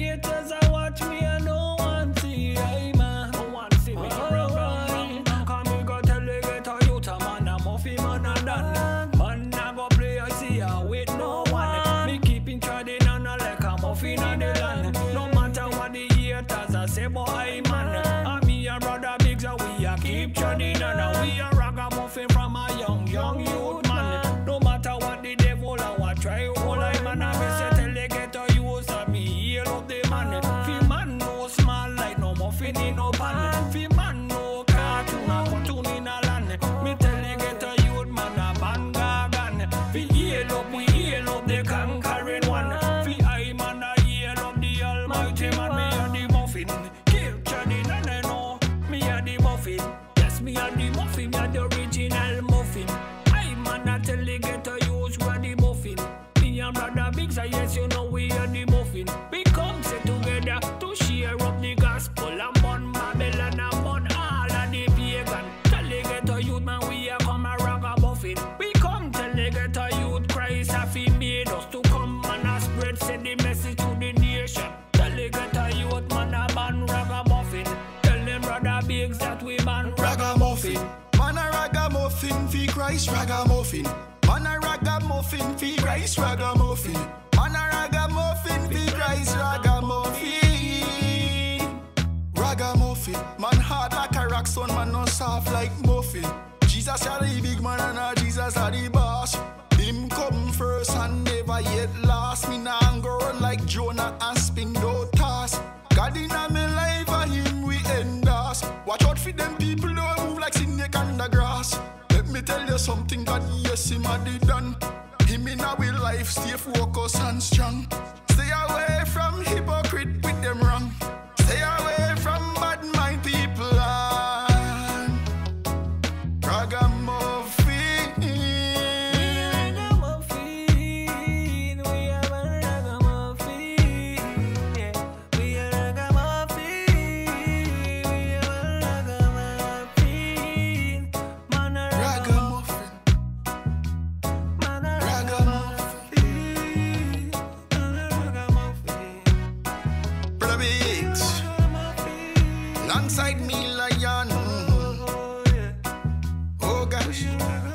haters I watch me, I no one see I man. No one see me. Oh, Come me go tell the ghetto youth a man a muffin man a done. Man a go play I see ya with no one. Me keeping treading on like a muffin on the land. No matter what the haters I say, boy man. No pan. Fi man no cartoon a cartoon in a land. Me tell the ghetto youth man a ban gagan. Fi heal up we heal up the conquering one. Fi I man a heal up the almighty man. Me a the muffin. Johnny and I know me a the muffin. Yes me a the muffin. Me a the original muffin. I man a tell the ghetto youth we a the muffin. Me and Bradda Biggs say yes you know we are the muffin. Ghetto youth man we are come a ragamuffin. We come tell the ghetto youth Christ have he made us to come and a spread send the message to the nation. Tell the ghetto youth man a ban ragamuffin. Tell them Bradda Biggs that we ban Ragamuffin. Man a ragamuffin fi Christ ragamuffin. Man a ragamuffin fi Christ ragamuffin. Man a ragamuffin fi Christ ragamuffin. Ragamuffin. Man hard like a rock stone, man no soft like muffin. Jesus a the big man and Jesus a the boss. Him come first and never yet last. Me nah go run like Jonah and spin no toss. God in a me life and him we endorse. Watch out for them people don't move like snake the grass. Let me tell you something, God yes him a the done. Him in our life stay focused and strong. Stay away from hypocrite got you.